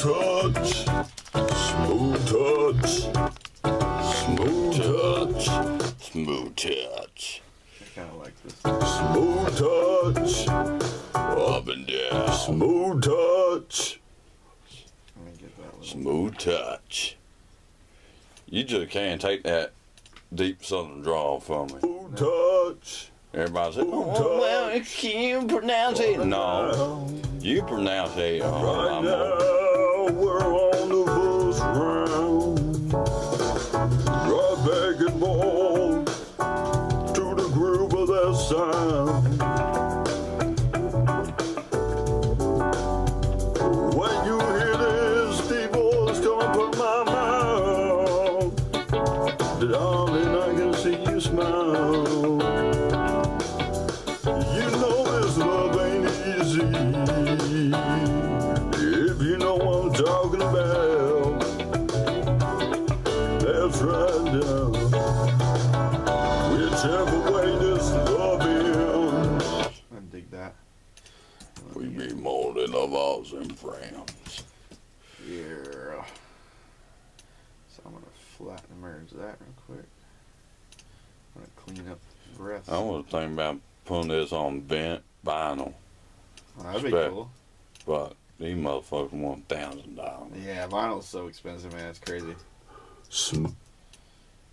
touch. Smooth touch. Smooth touch. Smooth touch. I kind of like this. Smooth touch. Up and down. Smooth touch. Let me get that. Smooth touch. You just can't take that deep southern drawl from me. Smooth touch. Everybody said, oh, well, can you pronounce it? No. You pronounce it. Oh, we're on the bus round. Right back and forth to the groove of that sound. When you hear from my that's. Whichever way this love is, I dig that. we be more than lovers and friends. Yeah. So I'm gonna flatten merge that real quick. I'm gonna clean up the breath. I was thinking about putting this on bent vinyl, that'd be cool. but these motherfuckers want thousand dollars. Yeah, vinyl's so expensive, man. It's crazy.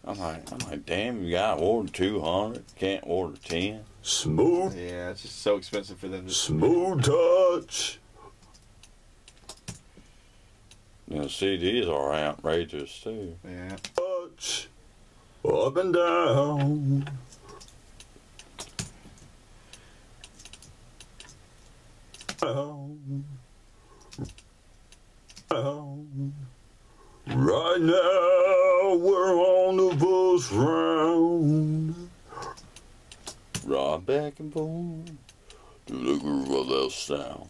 I'm like, I'm like, damn, you got order two hundred, can't order ten. Smooth, Yeah, it's just so expensive for them to. smooth touch. You know, CDs are outrageous too. Yeah. Touch, up and down. Down. Down. Right now we're on bus round. Right back and forth to the groove of that sound.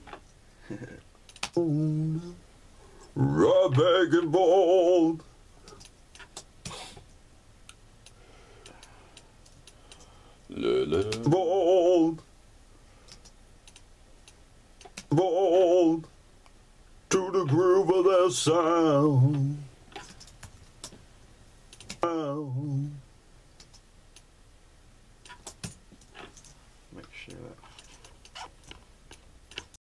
right back and forth. Bold. Bold. To the groove of that sound.